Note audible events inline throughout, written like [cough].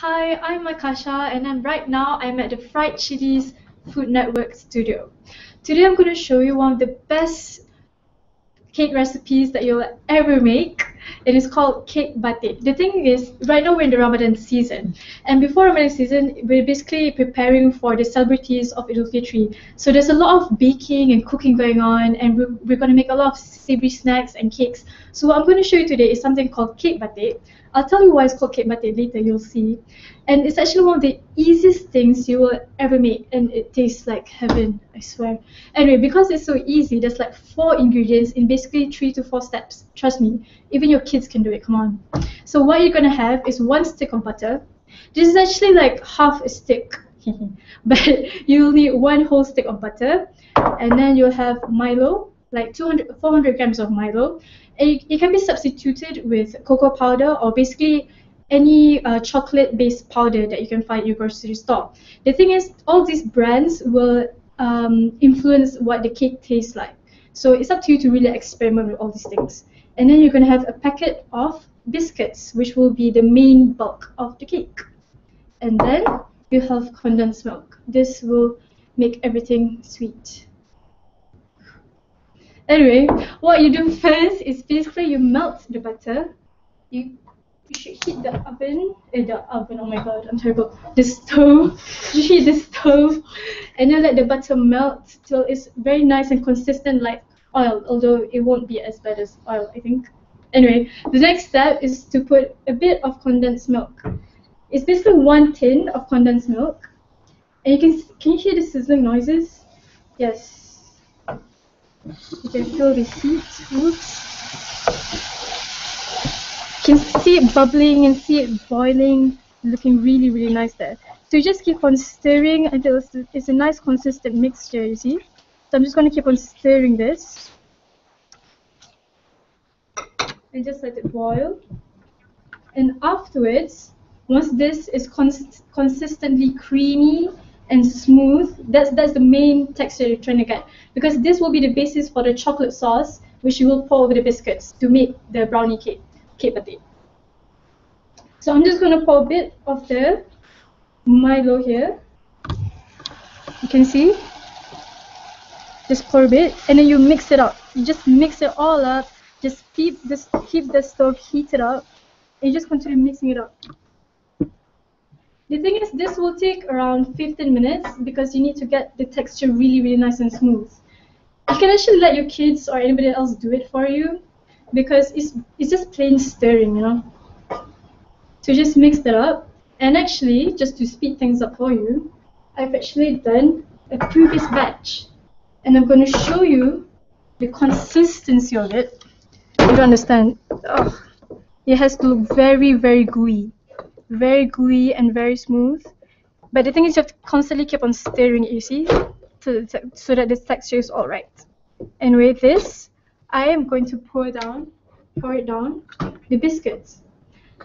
Hi, I'm Acacia and I'm right now I'm at the FriedChillies Food Network studio. Today I'm going to show you one of the best cake recipes that you'll ever make. It is called cake batik. The thing is, right now we're in the Ramadan season, and before Ramadan season, we're basically preparing for the celebrities of Idul Fitri. So there's a lot of baking and cooking going on, and we're, we're going to make a lot of savory snacks and cakes. So what I'm going to show you today is something called cake batik. I'll tell you why it's called cake batik later, you'll see. And it's actually one of the easiest things you will ever make, and it tastes like heaven, I swear. Anyway, because it's so easy, there's like four ingredients in basically three to four steps. Trust me, even your kids can do it, come on. So what you're gonna have is one stick of butter. This is actually like half a stick, [laughs] but [laughs] you'll need one whole stick of butter. And then you'll have Milo, like 200, 400 grams of Milo. It, it can be substituted with cocoa powder or basically any uh, chocolate-based powder that you can find in your grocery store. The thing is, all these brands will um, influence what the cake tastes like. So it's up to you to really experiment with all these things. And then you're going to have a packet of biscuits, which will be the main bulk of the cake. And then you have condensed milk. This will make everything sweet. Anyway, what you do first is basically you melt the butter. You, you should heat the oven. Eh, the oven, oh my god, I'm terrible. The stove. [laughs] You heat the stove and then let the butter melt till it's very nice and consistent like oil, although it won't be as bad as oil, I think. Anyway, the next step is to put a bit of condensed milk. It's basically one tin of condensed milk. And you can can you hear the sizzling noises? Yes, you can feel the heat. Oops. You can see it bubbling and see it boiling, looking really, really nice there. So you just keep on stirring until it's, it's a nice consistent mixture, you see. So I'm just going to keep on stirring this. And just let it boil. And afterwards, once this is cons consistently creamy and smooth. That's that's the main texture you're trying to get because this will be the basis for the chocolate sauce which you will pour over the biscuits to make the brownie cake, cake batik. So I'm just going to pour a bit of the Milo here. You can see. Just pour a bit and then you mix it up. You just mix it all up. Just keep this keep the stove heated up and just continue mixing it up. The thing is, this will take around 15 minutes because you need to get the texture really, really nice and smooth. You can actually let your kids or anybody else do it for you because it's, it's just plain stirring, you know. So just mix that up. And actually, just to speed things up for you, I've actually done a previous batch. And I'm going to show you the consistency of it. You don't understand. Oh, it has to look very, very gooey very gooey and very smooth. But the thing is you have to constantly keep on stirring it, you see, so, so that the texture is alright. And with this, I am going to pour down, pour it down, the biscuits.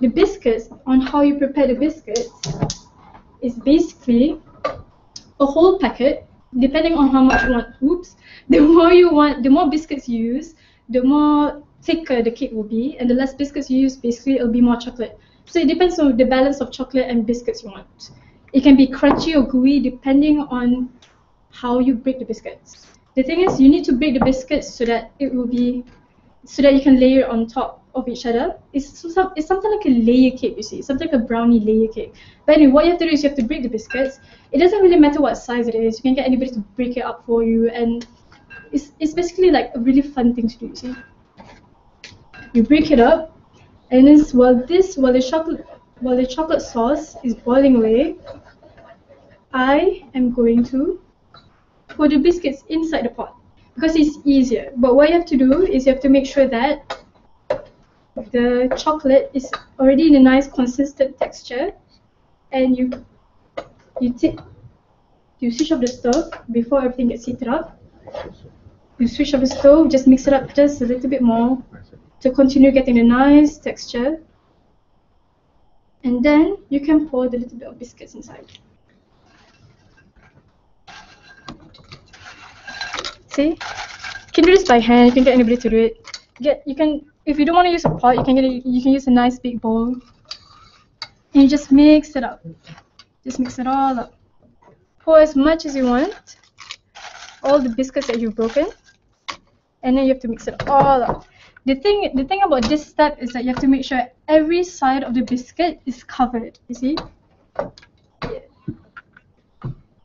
The biscuits, on how you prepare the biscuits, is basically a whole packet, depending on how much you want. Oops. [laughs] The more you want, the more biscuits you use, the more thicker the cake will be, and the less biscuits you use, basically it'll be more chocolate. So it depends on the balance of chocolate and biscuits you want. It can be crunchy or gooey depending on how you break the biscuits. The thing is, you need to break the biscuits so that it will be, so that you can layer on top of each other. It's, it's something like a layer cake, you see. Something like a brownie layer cake. But anyway, what you have to do is you have to break the biscuits. It doesn't really matter what size it is. You can get anybody to break it up for you. And it's, it's basically like a really fun thing to do, you see. You break it up and then while this, while the chocolate, while the chocolate sauce is boiling away, I am going to put the biscuits inside the pot because it's easier. But what you have to do is you have to make sure that the chocolate is already in a nice consistent texture, and you you take you switch off the stove before everything gets heated up. You switch off the stove, just mix it up just a little bit more to continue getting a nice texture. And then you can pour the little bit of biscuits inside. See? You can do this by hand, you can get anybody to do it. Get you can if you don't want to use a pot, you can get a, you can use a nice big bowl. And you just mix it up. Just mix it all up. Pour as much as you want. All the biscuits that you've broken. And then you have to mix it all up. The thing, the thing about this step is that you have to make sure every side of the biscuit is covered. You see? Yeah.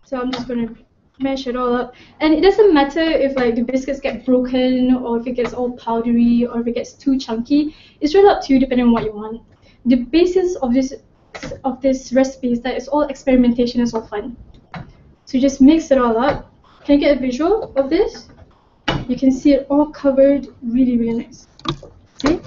So I'm just gonna mash it all up. And it doesn't matter if like the biscuits get broken or if it gets all powdery or if it gets too chunky. It's really up to you depending on what you want. The basis of this of this recipe is that it's all experimentation, it's all fun. So just mix it all up. Can you get a visual of this? You can see it all covered, really, really nice. See?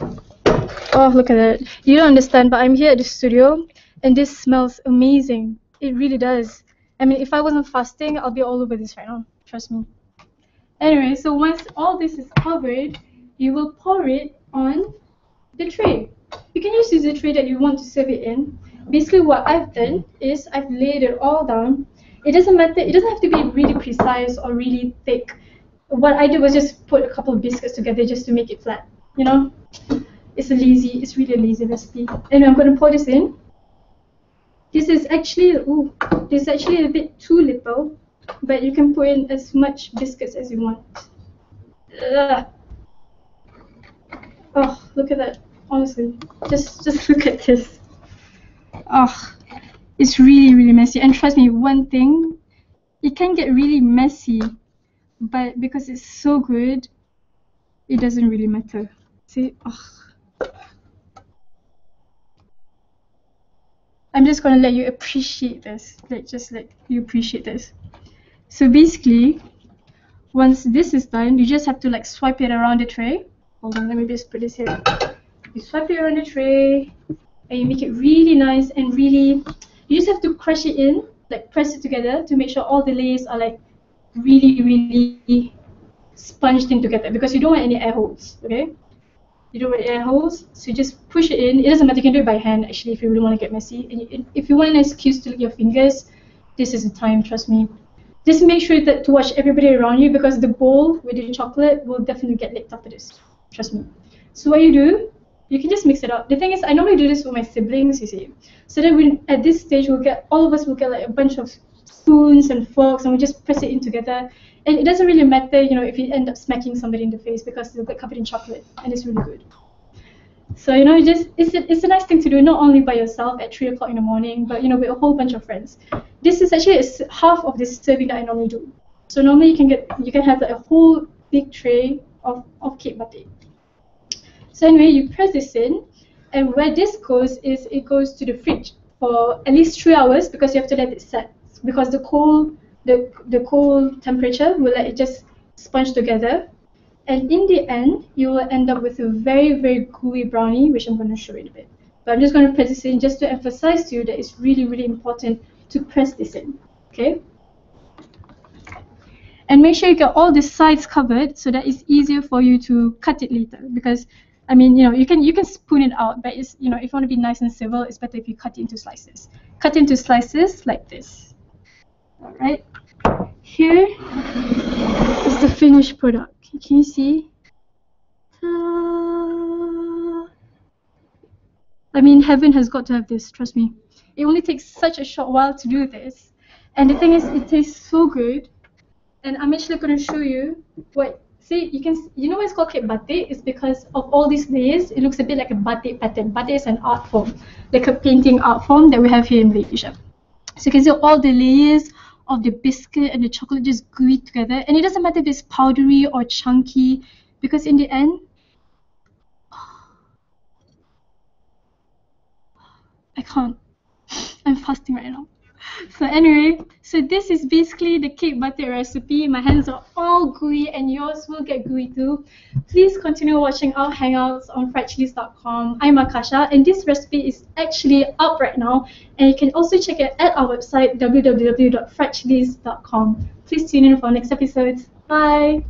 Oh, look at that. You don't understand, but I'm here at the studio and this smells amazing. It really does. I mean, if I wasn't fasting, I'll be all over this right now. Trust me. Anyway, so once all this is covered, you will pour it on the tray. You can just use the tray that you want to serve it in. Basically, what I've done is I've laid it all down. It doesn't matter. It doesn't have to be really precise or really thick. What I did was just put a couple of biscuits together just to make it flat. You know, it's a lazy. It's really a lazy recipe. Anyway, I'm going to pour this in. This is actually, ooh, this is actually a bit too little, but you can put in as much biscuits as you want. Ugh. Oh, look at that. Honestly, just just [laughs] look at this. Oh, it's really really messy. And trust me, one thing, it can get really messy, but because it's so good, it doesn't really matter. See, oh. Just gonna let you appreciate this. Like just let you appreciate this. So basically, once this is done, you just have to like swipe it around the tray. Hold on, let me just put this here. You swipe it around the tray, and you make it really nice and really. You just have to crush it in, like press it together to make sure all the layers are like really, really sponged in together because you don't want any air holes. Okay you don't want air holes, so you just push it in. It doesn't matter, you can do it by hand actually if you really want to get messy. And you, if you want an excuse to lick your fingers, this is the time, trust me. Just make sure that to watch everybody around you because the bowl with the chocolate will definitely get licked after this. Trust me. So what you do, you can just mix it up. The thing is, I normally do this with my siblings, you see. So then we, at this stage, we'll get all of us will get like a bunch of spoons and forks, and we just press it in together. And it doesn't really matter, you know, if you end up smacking somebody in the face because they'll get covered in chocolate, and it's really good. So you know, just it's a, it's a nice thing to do not only by yourself at three o'clock in the morning, but you know, with a whole bunch of friends. This is actually half of this serving that I normally do. So normally you can get you can have like a whole big tray of of cake batik. So anyway, you press this in, and where this goes is it goes to the fridge for at least three hours because you have to let it set because the cold the, the cold temperature will let it just sponge together. And in the end, you will end up with a very, very gooey brownie, which I'm going to show you in a bit. But I'm just going to press this in just to emphasize to you that it's really, really important to press this in. Okay? And make sure you get all the sides covered so that it's easier for you to cut it later. Because I mean, you know, you can you can spoon it out, but it's you know, if you want to be nice and civil, it's better if you cut it into slices. Cut into slices like this. Alright? Here is the finished product. Can you see? I mean, heaven has got to have this, trust me. It only takes such a short while to do this. And the thing is, it tastes so good. And I'm actually going to show you what. See, you can you know why it's called cake batik? It's because of all these layers. It looks a bit like a batik pattern. Batik is an art form, like a painting art form that we have here in Malaysia. So you can see all the layers, of the biscuit and the chocolate just gooey together. And it doesn't matter if it's powdery or chunky, because in the end, [sighs] I can't. [sighs] I'm fasting right now. [laughs] So anyway, so this is basically the cake batik recipe. My hands are all gooey and yours will get gooey too. Please continue watching our hangouts on friedchillies.com. I'm Acacia and this recipe is actually up right now and you can also check it at our website www.friedchillies.com. Please tune in for our next episodes. Bye!